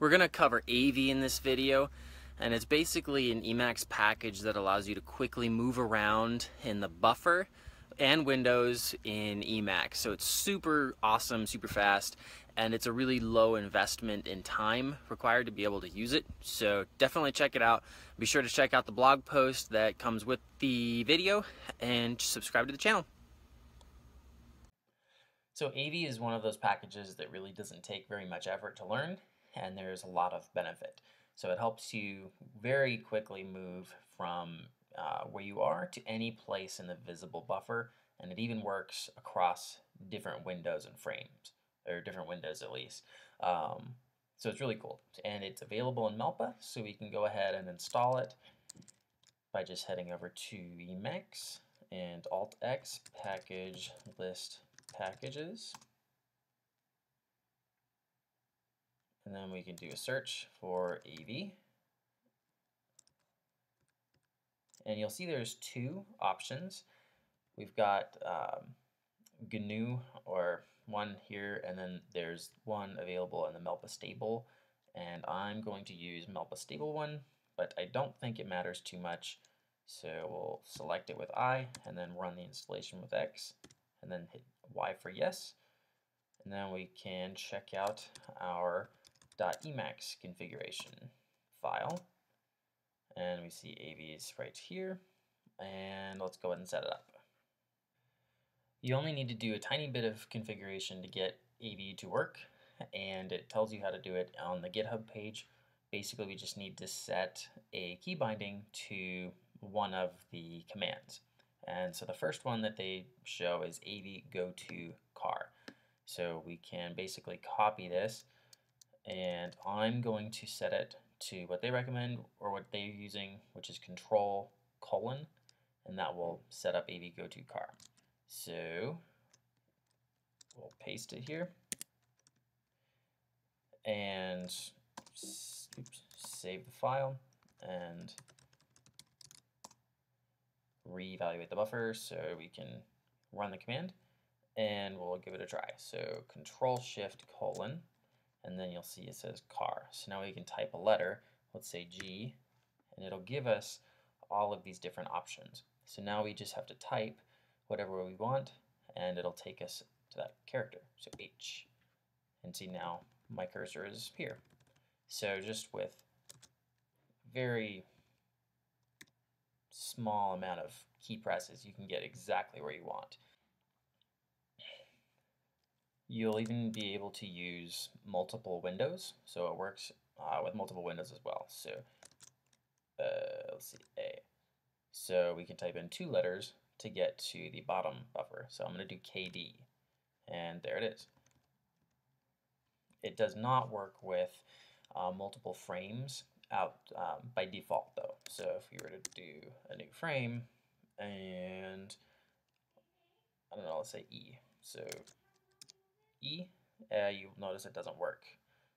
We're going to cover Avy in this video, and it's basically an Emacs package that allows you to quickly move around in the buffer and windows in Emacs. So it's super awesome, super fast, and it's a really low investment in time required to be able to use it. So definitely check it out. Be sure to check out the blog post that comes with the video and subscribe to the channel. So Avy is one of those packages that really doesn't take very much effort to learn and there's a lot of benefit. So it helps you very quickly move from uh, where you are to any place in the visible buffer, and it even works across different windows and frames, or different windows at least. Um, so it's really cool, and it's available in Melpa, so we can go ahead and install it by just heading over to Emacs and Alt-X package list packages. And then we can do a search for Avy. And you'll see there's two options. We've got um, GNU or one here, and then there's one available in the Melpa stable. And I'm going to use Melpa stable one, but I don't think it matters too much. So we'll select it with I, and then run the installation with X, and then hit Y for yes. And then we can check out our .emacs configuration file. And we see Avy is right here. And let's go ahead and set it up. You only need to do a tiny bit of configuration to get Avy to work, and it tells you how to do it on the GitHub page. Basically, we just need to set a key binding to one of the commands. And so the first one that they show is Avy go to car. So we can basically copy this and I'm going to set it to what they recommend or what they're using, which is control colon, and that will set up Avy go to car. So we'll paste it here and oops, save the file and reevaluate the buffer so we can run the command and we'll give it a try. So control shift colon and then you'll see it says car. So now we can type a letter, let's say G, and it'll give us all of these different options. So now we just have to type whatever we want, and it'll take us to that character, so H. And see now my cursor is here. So just with very small amount of key presses, you can get exactly where you want. You'll even be able to use multiple windows, so it works uh, with multiple windows as well. So uh, let's see, A. So we can type in two letters to get to the bottom buffer. So I'm going to do KD, and there it is. It does not work with uh, multiple frames out um, by default though. So if we were to do a new frame and I don't know, let's say E. So E, uh, you'll notice it doesn't work.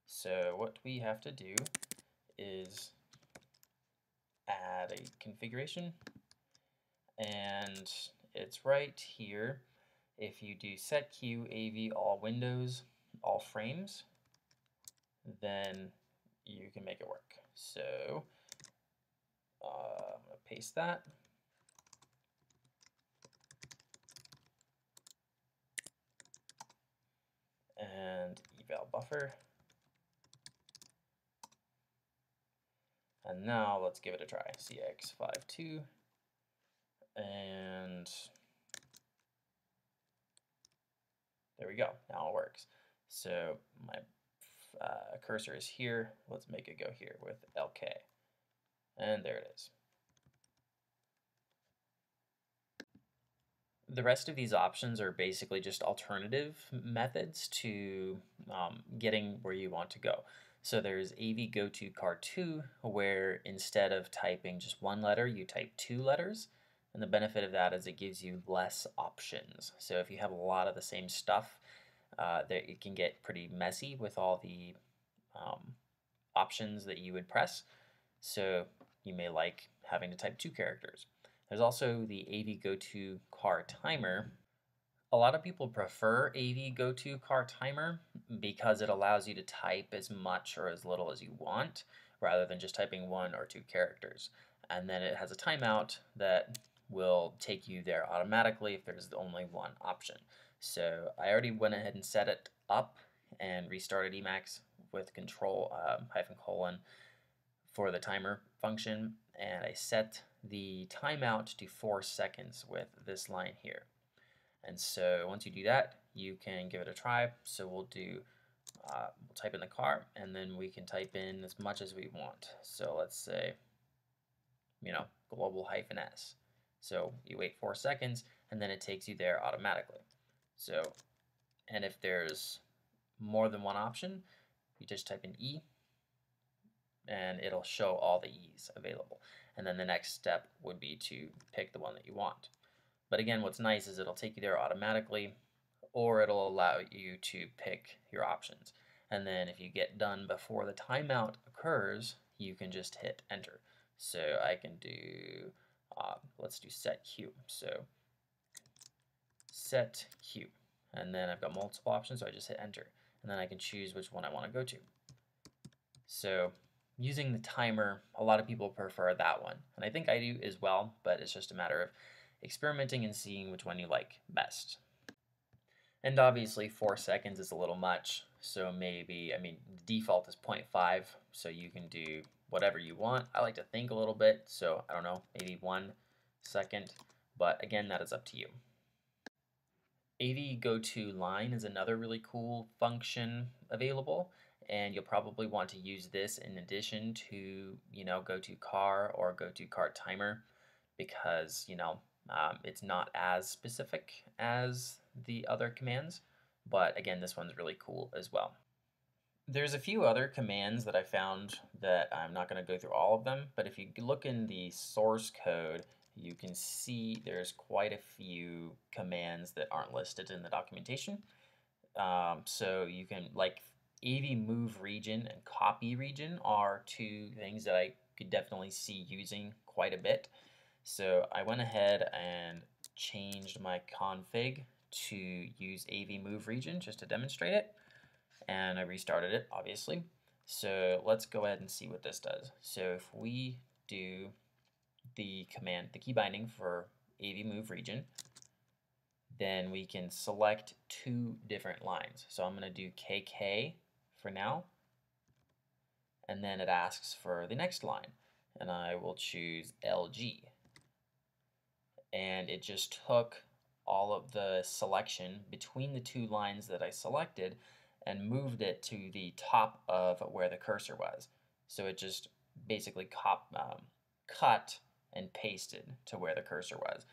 So what we have to do is add a configuration and it's right here. If you do set queue Avy all windows, all frames, then you can make it work. So uh, I'm to paste that. And eval buffer. And now let's give it a try. CX52 and there we go. Now it works. So my uh, cursor is here. Let's make it go here with LK. And there it is. The rest of these options are basically just alternative methods to um, getting where you want to go. So there's Avy go to car 2 where instead of typing just one letter, you type two letters. And the benefit of that is it gives you less options. So if you have a lot of the same stuff, uh, that it can get pretty messy with all the um, options that you would press. So you may like having to type two characters. There's also the Avy Go-To Car Timer. A lot of people prefer Avy Go-To Car Timer, because it allows you to type as much or as little as you want rather than just typing one or two characters. And then it has a timeout that will take you there automatically if there's only one option. So I already went ahead and set it up and restarted Emacs with control um, hyphen colon for the timer function and I set the timeout to four seconds with this line here. And so once you do that, you can give it a try. So we'll do, uh, we'll type in the car and then we can type in as much as we want. So let's say, you know, global hyphen S. So you wait four seconds and then it takes you there automatically. So, and if there's more than one option, you just type in E and it'll show all the E's available. And then the next step would be to pick the one that you want. But again, what's nice is it'll take you there automatically or it'll allow you to pick your options. And then if you get done before the timeout occurs, you can just hit enter. So I can do, uh, let's do setq. So set queue. And then I've got multiple options, so I just hit enter. And then I can choose which one I want to go to. So using the timer, a lot of people prefer that one. And I think I do as well, but it's just a matter of experimenting and seeing which one you like best. And obviously four seconds is a little much, so maybe, I mean, the default is 0.5, so you can do whatever you want. I like to think a little bit, so I don't know, maybe one second, but again, that is up to you. Avy go to line is another really cool function available and you'll probably want to use this in addition to you know go to car or go to car timer because you know um, it's not as specific as the other commands but again this one's really cool as well. There's a few other commands that I found that I'm not going to go through all of them but if you look in the source code you can see there's quite a few commands that aren't listed in the documentation. Um, so you can like Avy move region and copy region are two things that I could definitely see using quite a bit. So I went ahead and changed my config to use Avy move region just to demonstrate it. And I restarted it, obviously. So let's go ahead and see what this does. So if we do the command, the key binding for Avy move region, then we can select two different lines. So I'm going to do KK for now. And then it asks for the next line. And I will choose LG. And it just took all of the selection between the two lines that I selected and moved it to the top of where the cursor was. So it just basically cop, um, cut and pasted to where the cursor was.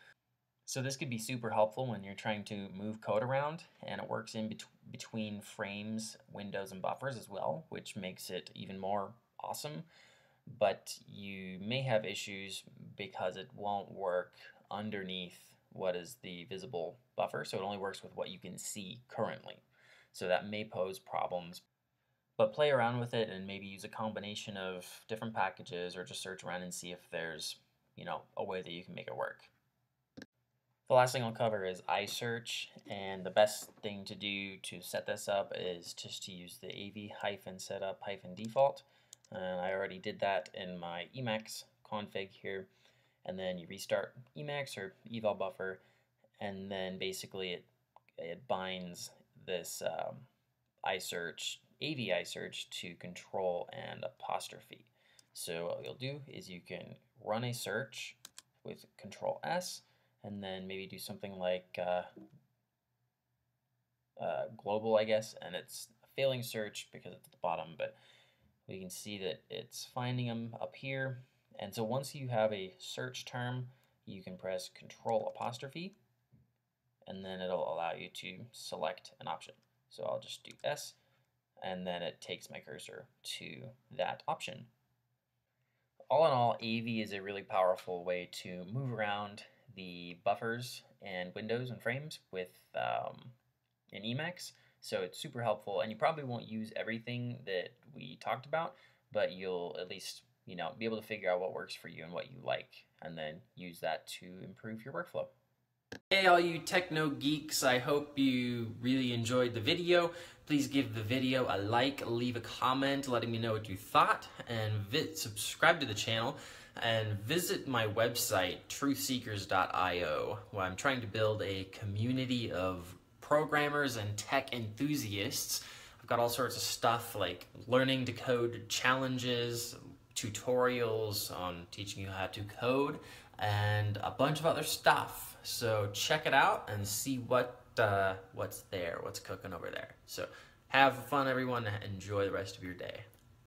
So this could be super helpful when you're trying to move code around and it works in bet between frames, windows, and buffers as well, which makes it even more awesome. But you may have issues because it won't work underneath what is the visible buffer, so it only works with what you can see currently. So that may pose problems. But play around with it and maybe use a combination of different packages or just search around and see if there's, you know, a way that you can make it work. The last thing I'll cover is iSearch, and the best thing to do to set this up is just to use the Avy hyphen setup hyphen default. And I already did that in my Emacs config here. And then you restart Emacs or eval buffer, and then basically it it binds this um, iSearch Avy iSearch to control and apostrophe. So what you'll do is you can run a search with Control S and then maybe do something like uh, uh, global, I guess, and it's a failing search because it's at the bottom, but we can see that it's finding them up here. And so once you have a search term, you can press Control apostrophe, and then it'll allow you to select an option. So I'll just do S, and then it takes my cursor to that option. All in all, Avy is a really powerful way to move around the buffers and windows and frames with um, an Emacs. So it's super helpful, and you probably won't use everything that we talked about, but you'll at least you know be able to figure out what works for you and what you like, and then use that to improve your workflow. Hey all you techno geeks, I hope you really enjoyed the video. Please give the video a like, leave a comment letting me know what you thought, and subscribe to the channel, and visit my website, truthseekers.io, where I'm trying to build a community of programmers and tech enthusiasts. I've got all sorts of stuff like learning to code challenges, tutorials on teaching you how to code, and a bunch of other stuff. So check it out and see what uh, what's there, what's cooking over there. So have fun, everyone. Enjoy the rest of your day.